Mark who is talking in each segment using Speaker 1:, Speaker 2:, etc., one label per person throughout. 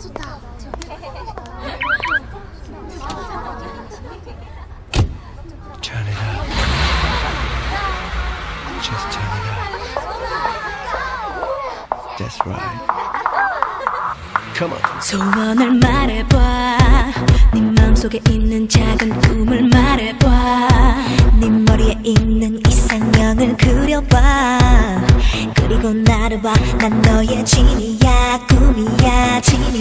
Speaker 1: 좋다. 좋다.
Speaker 2: 소원을 말해봐. 네 마음속에 있는 작은 꿈을 말해봐. 네 머리에 있는 이상형을 그려봐. 그리고 나를 봐난 너의 진이야 꿈이야 진이.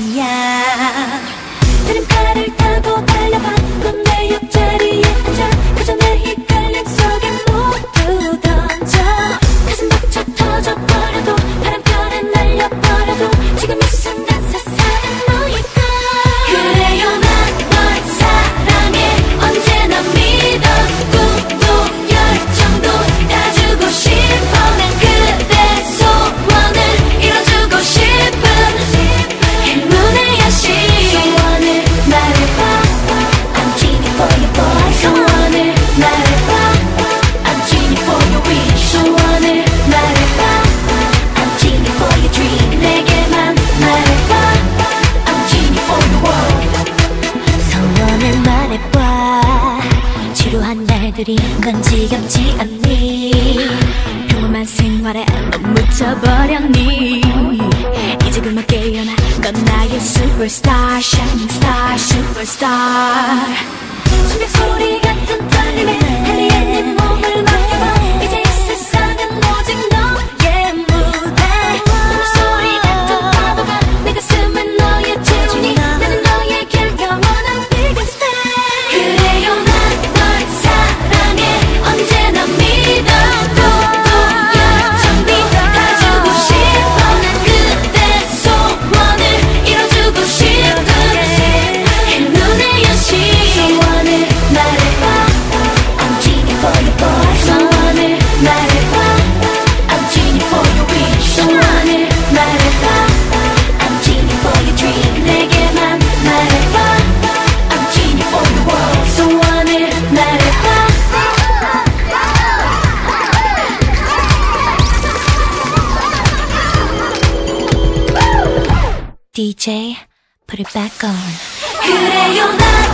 Speaker 2: put it back on.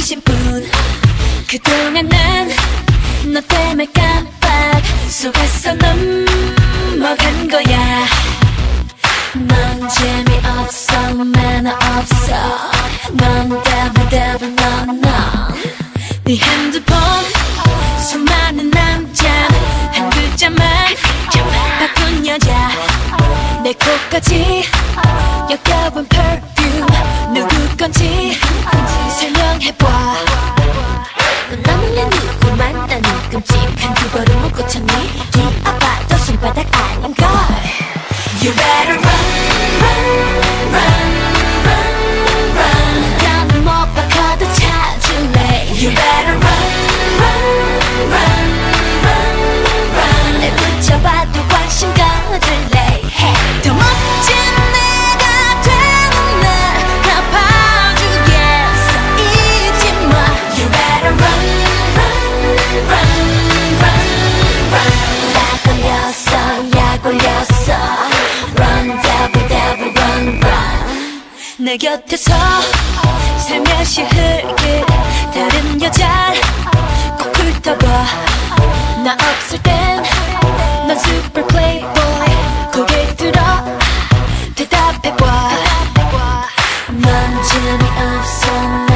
Speaker 2: 20분. 그동안 난 너 때문에 깜빡 속았어. 넘어간 거야. 넌 재미없어 매너 없어. 넌 답을 답을 넌넌네 핸드폰 수많은 남자 한 글자만 바꾼 여자. 내 코까지 역겨운 펄 사랑해봐. 넌 나만의 누구만 나는 끔찍한 두 발을 묶어쳤니? 내 곁에서 살며시 흘길 다른 여자 꼭 훑어봐. 나 없을 땐넌 super playboy. 고개 들어 대답해봐. 넌 재미없어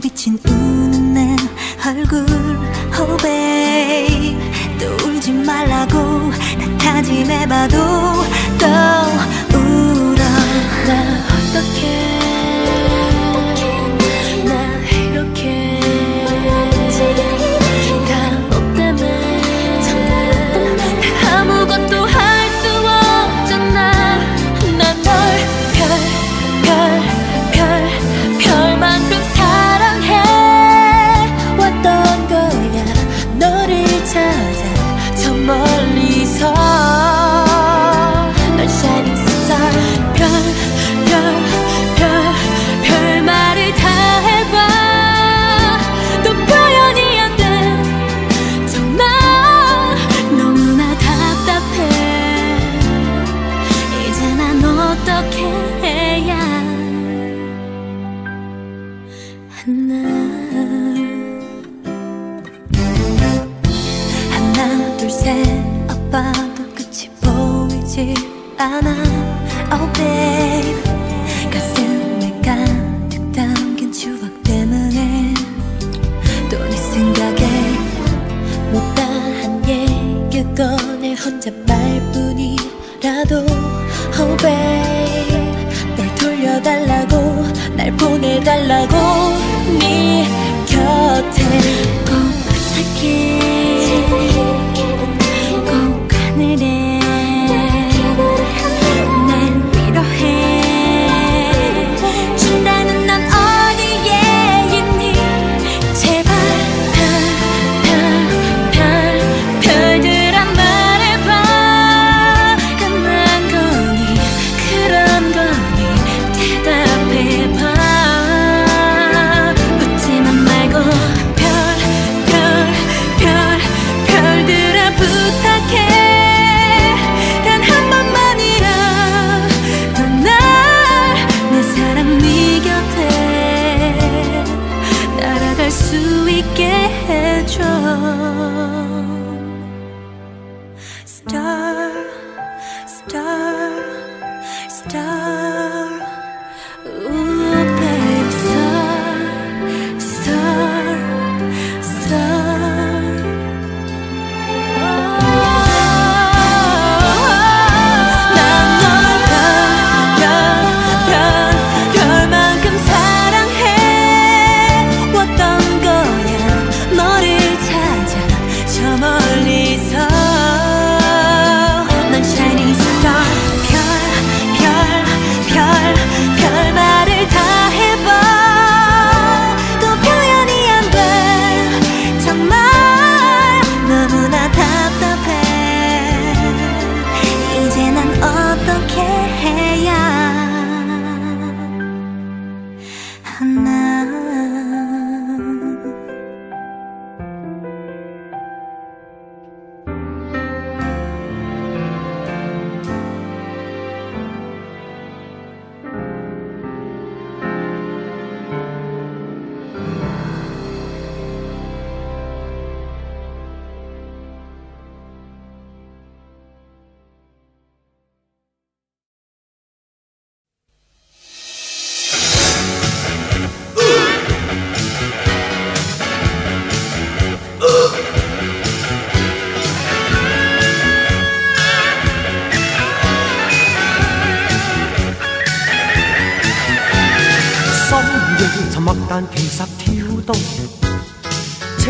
Speaker 1: 비친 우는 내 얼굴 Oh babe. 또 울지 말라고 나 다짐해봐도 또 울어
Speaker 2: 나
Speaker 1: 어떻게 tomorrow Oh 가슴에 가득 담긴 추억 때문에 또 네 생각에
Speaker 2: 못다한 얘기 꺼내 혼자 말뿐이라도. Oh babe. 날 돌려달라고 날 보내달라고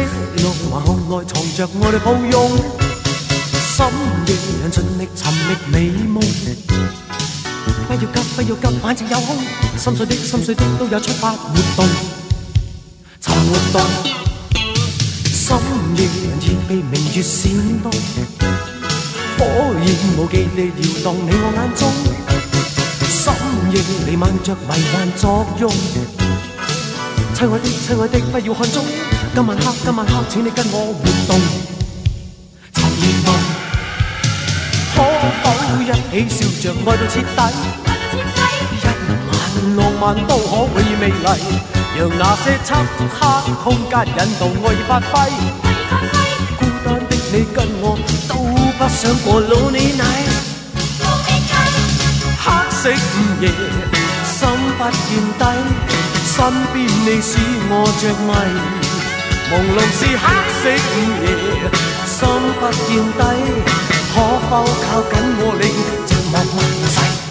Speaker 3: 的浪華後來藏着我哋抱擁，深夜人盡力尋覓美夢。不要急，不要急，反正有空。心碎的，心碎的都有出發活動，尋活動。深夜人已被明月閃動，火焰無忌地搖動你我眼中。深夜彌漫着迷幻作用，親愛的，親愛的，不要看鐘。今晚黑今晚黑請你跟我活動，尋熱夢，可否一起笑着愛到徹底？一晚浪漫都可永遠美麗，讓那些漆黑空間引導愛意發揮。孤單的你跟我都不想過老你奶。黑色午夜，心不見底，身邊你使我着迷。朦胧是黑色午夜，心不见底，可否靠近我你靜默默細？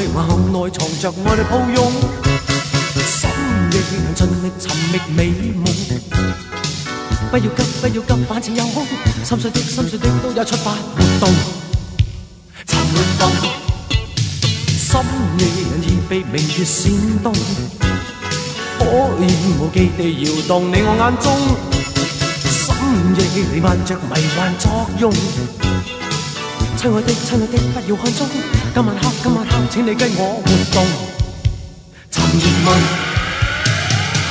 Speaker 3: 內或後內藏着愛侶抱擁。深夜盡力尋覓美夢。不要急，不要急，反正有空。心碎的，心碎的都有出發活動。尋活動，深夜已被明月閃動。火焰無忌地搖動你我眼中。深夜彌漫着迷幻作用。 亲爱的，亲爱的，不要看鐘，今晚黑，今晚黑，请你跟我活動。尋熱夢，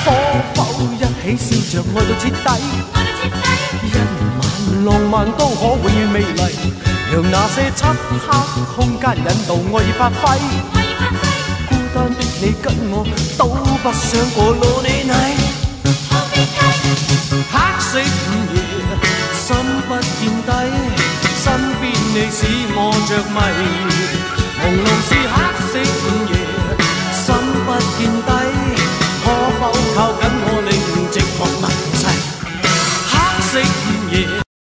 Speaker 3: 可否一起笑着爱到彻底？一晚浪漫都可永远美丽。让那些漆黑空间引导爱意发挥。孤单的你跟我都不想过老你奶。黑色午夜，心不见底，身边你使我着迷朦胧是黑色午夜深不见底可否靠近我你寂寞